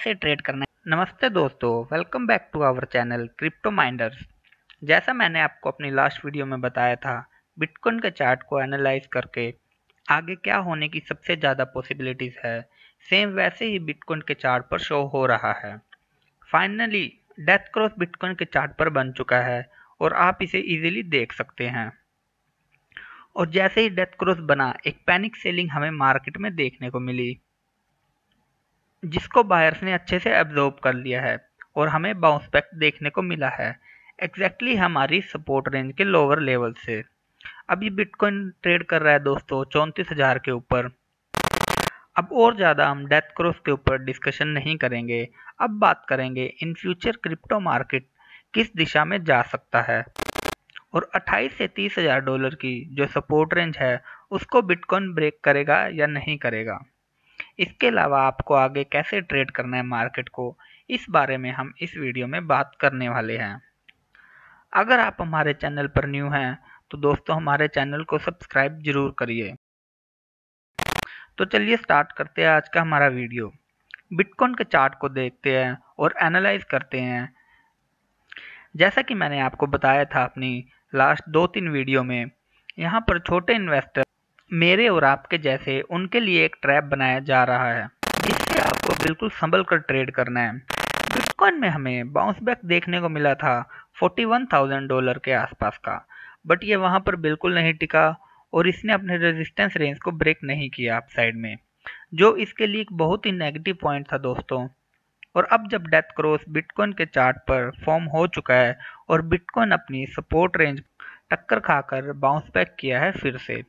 से ट्रेड करना है। नमस्ते दोस्तों welcome back to our channel Crypto Minders जैसा मैंने आपको अपनी लास्ट वीडियो में बताया था बिटकॉइन के चार्ट को एनालाइज करके आगे क्या होने की सबसे ज़्यादा पॉसिबिलिटीज़ है सेम वैसे ही बिटकॉइन के चार्ट पर शो हो रहा है। फाइनली डेथ क्रॉस बिटकॉइन के चार्ट पर बन चुका है और आप इसे इजीली देख सकते हैं। और जैसे ही डेथ क्रॉस बना, एक पैनिक सेलिंग हमें मार्केट में देखने को मिली। जिसको बायर्स ने अच्छे से एब्जॉर्ब कर लिया है और हमें बाउंस बैक देखने को मिला है। एग्जैक्टली exactly हमारी सपोर्ट रेंज के लोअर लेवल से। अब ये बिटकॉइन ट्रेड कर रहा है दोस्तों, चौंतीस हज़ार के ऊपर। अब और ज़्यादा हम डेथ क्रॉस के ऊपर डिस्कशन नहीं करेंगे। अब बात करेंगे इन फ्यूचर क्रिप्टो मार्केट किस दिशा में जा सकता है। और 28 से तीस हज़ार डॉलर की जो सपोर्ट रेंज है, उसको बिटकॉइन ब्रेक करेगा या नहीं करेगा। इसके अलावा आपको आगे कैसे ट्रेड करना है मार्केट को, इस बारे में हम इस वीडियो में बात करने वाले हैं। अगर आप हमारे चैनल पर न्यू हैं तो दोस्तों हमारे चैनल को सब्सक्राइब ज़रूर करिए। तो चलिए स्टार्ट करते हैं आज का हमारा वीडियो बिटकॉइन के चार्ट को देखते हैं और एनालाइज करते हैं। जैसा कि मैंने आपको बताया था अपनी लास्ट दो तीन वीडियो में, यहाँ पर छोटे इन्वेस्टर मेरे और आपके जैसे उनके लिए एक ट्रैप बनाया जा रहा है जिससे आपको बिल्कुल संभल कर ट्रेड करना है। बिटकॉइन में हमें बाउंस बैक देखने को मिला था 41,000 डॉलर के आसपास का बट ये वहाँ पर बिल्कुल नहीं टिका और इसने अपने रेजिस्टेंस रेंज को ब्रेक नहीं किया अप साइड में जो इसके लिए एक बहुत ही नेगेटिव पॉइंट था दोस्तों। और अब जब डेथ क्रॉस बिटकॉइन के चार्ट पर फॉर्म हो चुका है और बिटकॉइन अपनी सपोर्ट रेंज टक्कर खाकर बाउंस बैक किया है फिर से।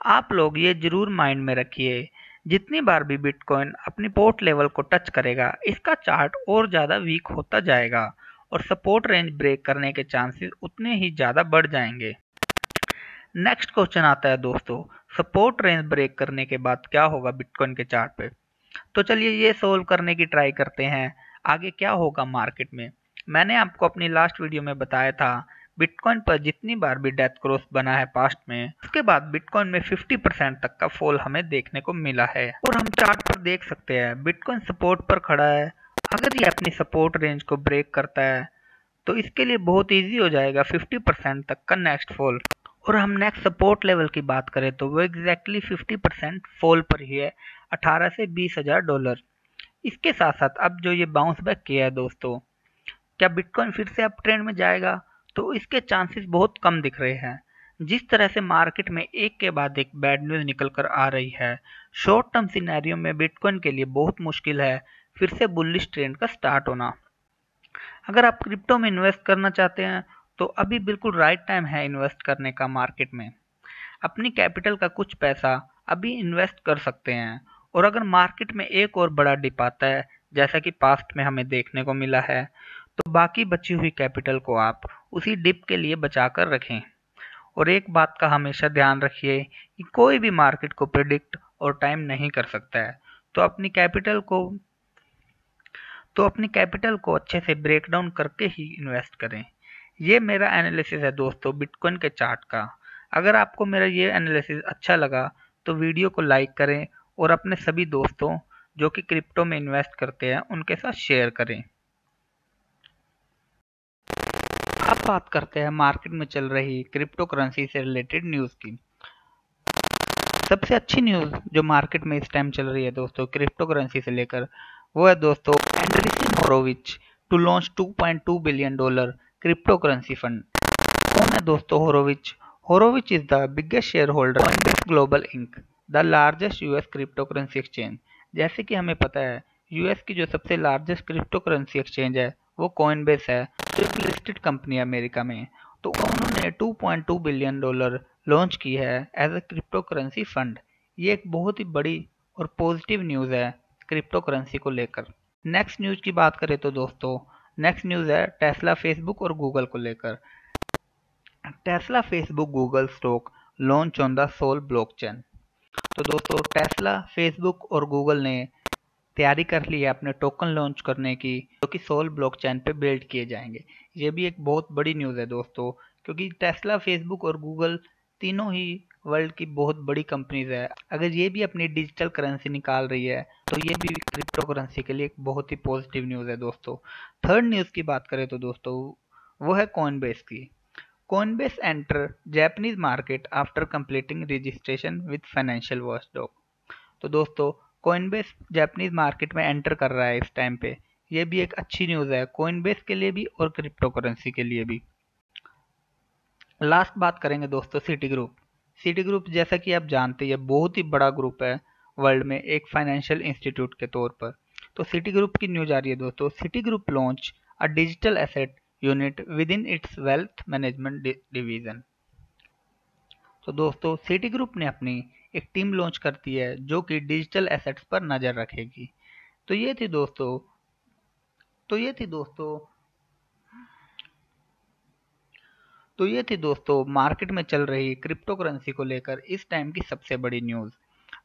आप लोग ये ज़रूर माइंड में रखिए, जितनी बार भी बिटकॉइन अपनी पोर्ट लेवल को टच करेगा, इसका चार्ट और ज़्यादा वीक होता जाएगा और सपोर्ट रेंज ब्रेक करने के चांसेस उतने ही ज़्यादा बढ़ जाएँगे। नेक्स्ट क्वेश्चन आता है दोस्तों सपोर्ट रेंज ब्रेक करने के बाद क्या होगा बिटकॉइन के चार्ट पे? तो चलिए ये सोल्व करने की ट्राई करते हैं। आगे क्या होगा मार्केट में? मैंने आपको अपनी लास्ट वीडियो में बताया था बिटकॉइन पर जितनी बार भी डेथ क्रॉस बना है पास्ट में, उसके बाद बिटकॉइन में 50 परसेंट तक का फॉल हमें देखने को मिला है। और हम चार्ट पर देख सकते हैं बिटकॉइन सपोर्ट पर खड़ा है। अगर ये अपनी सपोर्ट रेंज को ब्रेक करता है तो इसके लिए बहुत ईजी हो जाएगा 50 परसेंट तक का नेक्स्ट फॉल और हम नेक्स्ट सपोर्ट लेवल की बात करें तो वो एग्जैक्टली फिफ्टी परसेंट फॉल पर ही है, अठारह से बीस हज़ार डॉलर इसके साथ साथ अब जो ये बाउंस बैक किया है दोस्तों, क्या बिटकॉइन फिर से अप ट्रेंड में जाएगा? तो इसके चांसेस बहुत कम दिख रहे हैं। जिस तरह से मार्केट में एक के बाद एक बैड न्यूज़ निकल कर आ रही है शॉर्ट टर्म सिनेरियो में बिटकॉइन के लिए बहुत मुश्किल है, फिर से बुलिश ट्रेंड का स्टार्ट होना। अगर आप क्रिप्टो में इन्वेस्ट करना चाहते हैं तो अभी बिल्कुल राइट टाइम है इन्वेस्ट करने का मार्केट में। अपनी कैपिटल का कुछ पैसा अभी इन्वेस्ट कर सकते हैं। और अगर मार्केट में एक और बड़ा डिप आता है, जैसा कि पास्ट में हमें देखने को मिला है तो बाकी बची हुई कैपिटल को आप उसी डिप के लिए बचा कर रखें। और एक बात का हमेशा ध्यान रखिए कि कोई भी मार्केट को प्रिडिक्ट और टाइम नहीं कर सकता है। तो अपनी कैपिटल को तो अपनी कैपिटल को अच्छे से ब्रेक डाउन करके ही इन्वेस्ट करें। ये मेरा एनालिसिस है दोस्तों बिटकॉइन के चार्ट का। अगर आपको मेरा ये एनालिसिस अच्छा लगा तो वीडियो को लाइक करें और अपने सभी दोस्तों जो कि क्रिप्टो में इन्वेस्ट करते हैं उनके साथ शेयर करें। अब बात करते हैं मार्केट में चल रही क्रिप्टो करेंसी से रिलेटेड न्यूज़ की। सबसे अच्छी न्यूज़ जो मार्केट में इस टाइम चल रही है दोस्तों क्रिप्टो करेंसी से लेकर, वो है दोस्तों Andreessen Horowitz to launch 2.2 billion dollar cryptocurrency fund. कौन है दोस्तों Horowitz? Horowitz is the biggest shareholder Global Inc, the largest US cryptocurrency exchange. जैसे कि हमें पता है, यूएस की जो सबसे लार्जेस्ट क्रिप्टो करेंसी एक्सचेंज है वो कॉइन बेस है, जो एक लिस्टेड कंपनी है अमेरिका में तो उन्होंने 2.2 बिलियन डॉलर लॉन्च की है as a crypto currency fund ये एक बहुत ही बड़ी और पॉजिटिव न्यूज़ है क्रिप्टो करेंसी को लेकर. नेक्स्ट न्यूज़ की बात करें तो दोस्तों नेक्स्ट न्यूज़ है टेस्ला फेसबुक और गूगल को लेकर. Tesla Facebook Google stock launch on the Sol blockchain तो दोस्तों टेस्ला फेसबुक और गूगल ने तैयारी कर ली है अपने टोकन लॉन्च करने की, जो कि सोल ब्लॉकचेन पे बिल्ड किए जाएँगे। ये भी एक बहुत बड़ी न्यूज़ है दोस्तों, क्योंकि टेस्ला फेसबुक और गूगल तीनों ही वर्ल्ड की बहुत बड़ी कंपनीज़ है। अगर ये भी अपनी डिजिटल करेंसी निकाल रही है तो ये भी क्रिप्टो करेंसी के लिए एक बहुत ही पॉजिटिव न्यूज़ है दोस्तों। थर्ड न्यूज़ की बात करें तो दोस्तों, वो है कॉइनबेस की। Coinbase enter Japanese market after completing registration with financial watchdog तो दोस्तों कॉइनबेस जैपनीज मार्केट में एंटर कर रहा है इस टाइम पे। ये भी एक अच्छी न्यूज़ है। कॉइनबेस के लिए भी और क्रिप्टो करेंसी के लिए भी। लास्ट बात करेंगे दोस्तों सिटी ग्रुप सिटी ग्रुप जैसा कि आप जानते हैं बहुत ही बड़ा ग्रुप है वर्ल्ड में, एक फाइनेंशियल इंस्टीट्यूट के तौर पर। तो सिटी ग्रुप की न्यूज़ आ रही है दोस्तों। Citigroup launch a digital asset unit within its wealth management division तो दोस्तों सिटी ग्रुप ने अपनी एक टीम लॉन्च करती है, जो कि डिजिटल एसेट्स पर नज़र रखेगी। तो ये थी दोस्तों तो ये थी दोस्तों तो ये थी दोस्तों मार्केट में चल रही क्रिप्टो करेंसी को लेकर इस टाइम की सबसे बड़ी न्यूज़।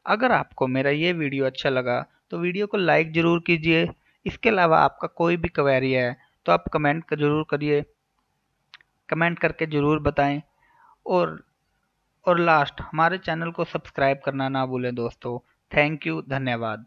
अगर आपको मेरा ये वीडियो अच्छा लगा तो वीडियो को लाइक ज़रूर कीजिए। इसके अलावा आपका कोई भी क्वेरी है तो आप कमेंट ज़रूर करिए, कमेंट करके ज़रूर बताएँ। और और लास्ट हमारे चैनल को सब्सक्राइब करना ना भूलें दोस्तों। थैंक यू धन्यवाद।